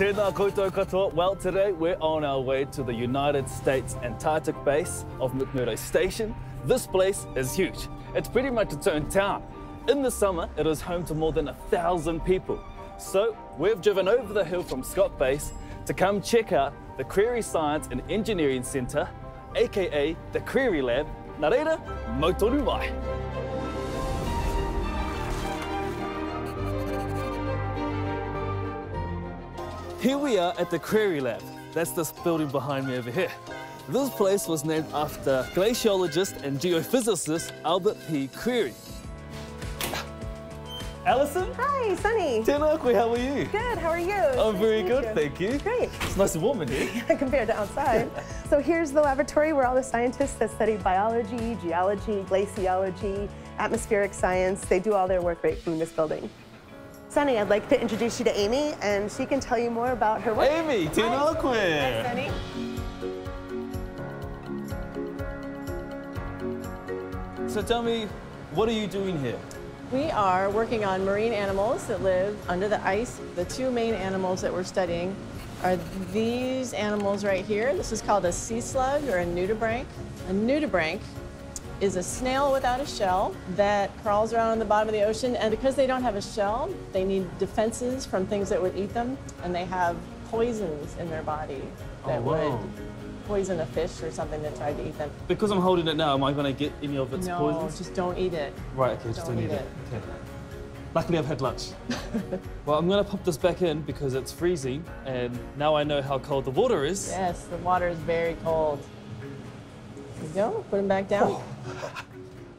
Tēnā koutou katoa. Well, today we're on our way to the United States Antarctic base of McMurdo Station. This place is huge. It's pretty much its own town. In the summer, it is home to more than a thousand people. So we've driven over the hill from Scott Base to come check out the Crary Science and Engineering Centre, aka the Crary Lab. Nā reira, Here we are at the Crary Lab. That's this building behind me over here. This place was named after glaciologist and geophysicist Albert P. Crary. Alison? Hi, Sonny. Tēnā koe, how are you? Good, how are you? I'm Nice very good, you. thank you. Great. It's nice and warm in here. Compared to outside. so here's the laboratory where all the scientists that study biology, geology, glaciology, atmospheric science, they do all their work right from this building. Sonny, I'd like to introduce you to Amy, and she can tell you more about her work. Amy, tēnā koe. Hi, Sonny. So tell me, what are you doing here? We are working on marine animals that live under the ice. The two main animals that we're studying are these animals right here. This is called a sea slug or a nudibranch. A nudibranch is a snail without a shell that crawls around on the bottom of the ocean. And because they don't have a shell, they need defenses from things that would eat them. And they have poisons in their body oh, that Oh, wow. would poison a fish or something that tried to eat them. Because I'm holding it now, am I going to get any of its no, poisons? just don't eat it. Right, okay, just Don't don't, eat eat it. it. Okay. Luckily, I've had lunch. well, I'm going to pop this back in because it's freezing, and now I know how cold the water is. Yes, the water is very cold. There you go, put them back down.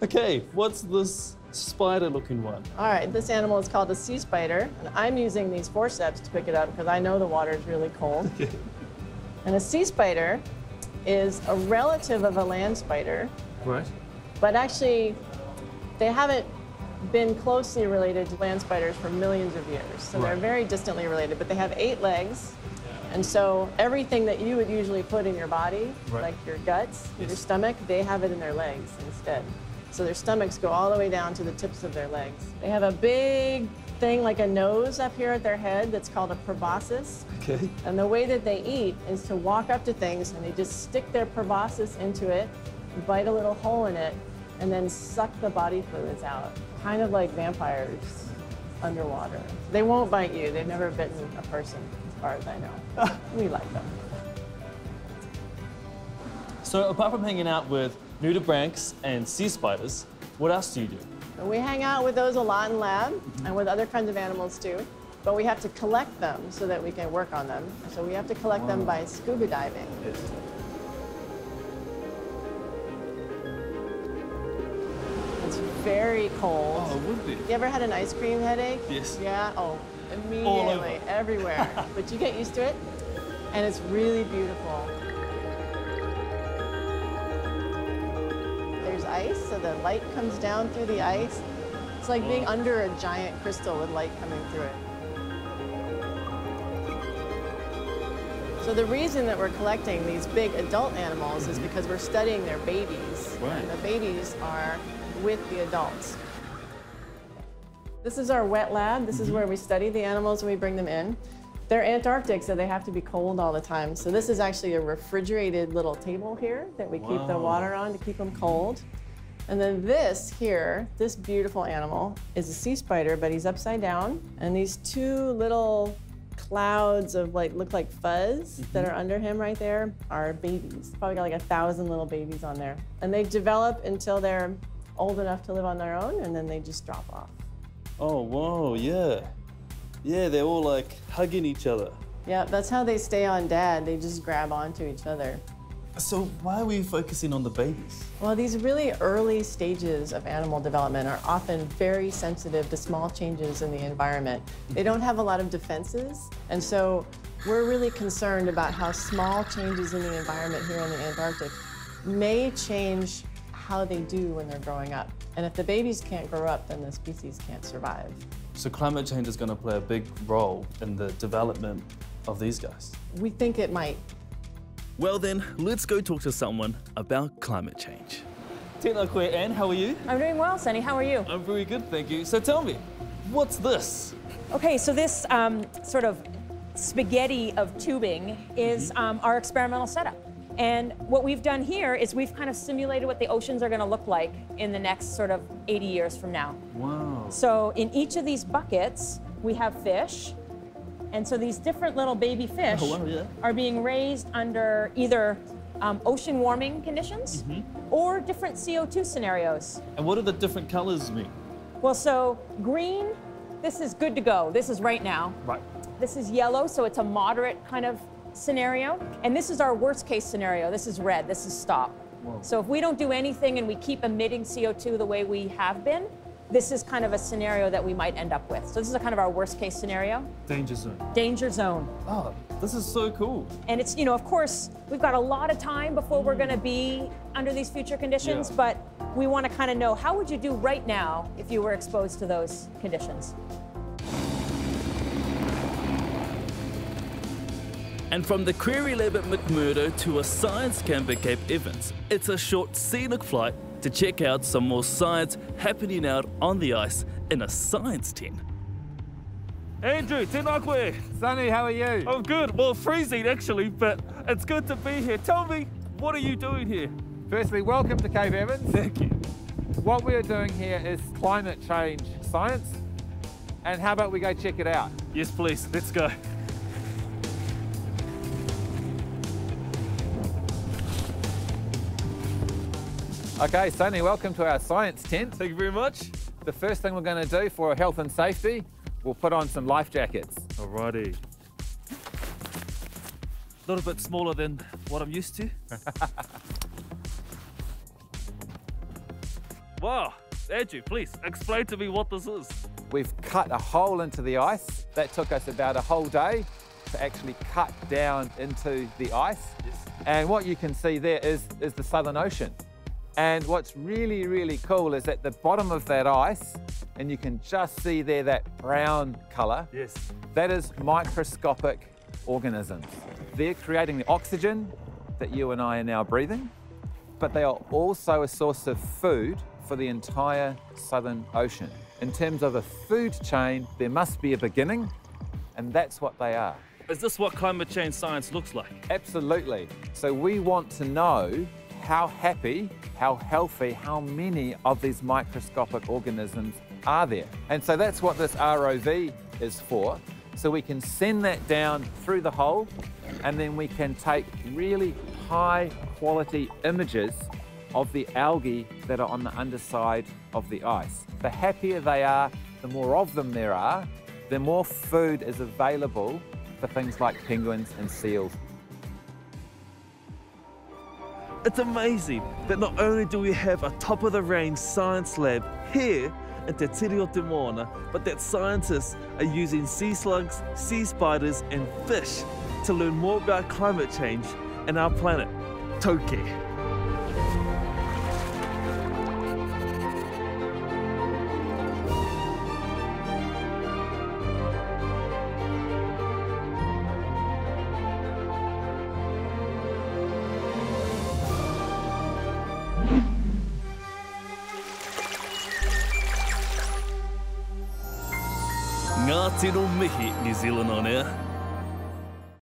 Okay, what's this spider-looking one? All right, this animal is called a sea spider, and I'm using these forceps to pick it up because I know the water is really cold. And a sea spider is a relative of a land spider, Right. but actually, they haven't been closely related to land spiders for millions of years. So they're very distantly related, but they have eight legs. And so everything that you would usually put in your body, Right. like your guts, your stomach, they have it in their legs instead. So their stomachs go all the way down to the tips of their legs. They have a big thing like a nose up here at their head that's called a proboscis. Okay. And the way that they eat is to walk up to things and they just stick their proboscis into it, bite a little hole in it, and then suck the body fluids out. Kind of like vampires underwater. They won't bite you. They've never bitten a person, far as I know. we like them. So apart from hanging out with nudibranchs and sea spiders, what else do you do? We hang out with those a lot in lab mm-hmm. and with other kinds of animals too. But we have to collect them so that we can work on them. So we have to collect them by scuba diving. It's very cold. Oh, it would be. You ever had an ice cream headache? Yes. Yeah? Oh, immediately, everywhere. but you get used to it, and it's really beautiful. There's ice, so the light comes down through the ice. It's like being oh. under a giant crystal with light coming through it. So the reason that we're collecting these big adult animals is mm-hmm. because we're studying their babies. Right. And the babies are with the adults. This is our wet lab. This is mm-hmm. where we study the animals and we bring them in. They're Antarctic, so they have to be cold all the time. So this is actually a refrigerated little table here that we keep the water on to keep them cold. And then this here, this beautiful animal, is a sea spider, but he's upside down. And these two little clouds of like look like fuzz that mm-hmm. are under him right there are babies. Probably got like a thousand little babies on there. And they develop until they're old enough to live on their own, and then they just drop off. Oh, whoa, yeah. Yeah, they're all like hugging each other. Yeah, that's how they stay on dad. They just grab onto each other. So why are we focusing on the babies? Well, these really early stages of animal development are often very sensitive to small changes in the environment. They don't have a lot of defenses, and so we're really concerned about how small changes in the environment here in the Antarctic may change how they do when they're growing up. And if the babies can't grow up, then the species can't survive. So climate change is going to play a big role in the development of these guys. We think it might. Well then, let's go talk to someone about climate change. Tēnā koe, Anne, how are you? I'm doing well, Sonny. How are you? I'm very good, thank you. So tell me, what's this? Okay, so this um, sort of spaghetti of tubing is um, our experimental setup. And what we've done here is we've kind of simulated what the oceans are going to look like in the next sort of 80 years from now. Wow. So in each of these buckets, we have fish. And so these different little baby fish Oh, wow, yeah. are being raised under either um, ocean warming conditions Mm-hmm. or different CO2 scenarios. And what do the different colors mean? Well, so green, this is good to go. This is right now. Right. This is yellow, so it's a moderate kind of scenario. And this is our worst case scenario. This is red. This is stop. So if we don't do anything and we keep emitting CO2 the way we have been, this is kind of a scenario that we might end up with. So this is a kind of our worst case scenario. Danger zone. Danger zone. Oh, this is so cool. And it's, you know, of course, we've got a lot of time before we're going to be under these future conditions, Yeah. but we want to kind of know how would you do right now if you were exposed to those conditions? And from the Crary Lab at McMurdo to a science camp at Cape Evans, it's a short scenic flight to check out some more science happening out on the ice in a science tent. Andrew, tēnā koe. Sonny, how are you? I'm good. Well, freezing actually, but it's good to be here. Tell me, what are you doing here? Firstly, welcome to Cape Evans. Thank you. What we're doing here is climate change science. And how about we go check it out? Yes, please. Let's go. Okay, Sonny, welcome to our science tent. Thank you very much. The first thing we're going to do for health and safety, we'll put on some life jackets. Alrighty. A little bit smaller than what I'm used to. wow, Andrew, please explain to me what this is. We've cut a hole into the ice. That took us about a whole day to actually cut down into the ice. And what you can see there is, is the Southern Ocean. And what's really, really cool is at the bottom of that ice, and you can just see there that brown colour, Yes. that is microscopic organisms. They're creating the oxygen that you and I are now breathing, but they are also a source of food for the entire Southern Ocean. In terms of a food chain, there must be a beginning, and that's what they are. Is this what climate change science looks like? Absolutely. So we want to know how happy, how healthy, how many of these microscopic organisms are there. And so that's what this ROV is for. So we can send that down through the hole and then we can take really high quality images of the algae that are on the underside of the ice. The happier they are, the more of them there are, the more food is available for things like penguins and seals It's amazing that not only do we have a top of the range science lab here in Te Tiri o Te Moana, but that scientists are using sea slugs, sea spiders, and fish to learn more about climate change and our planet, 街のメヒにずいのね。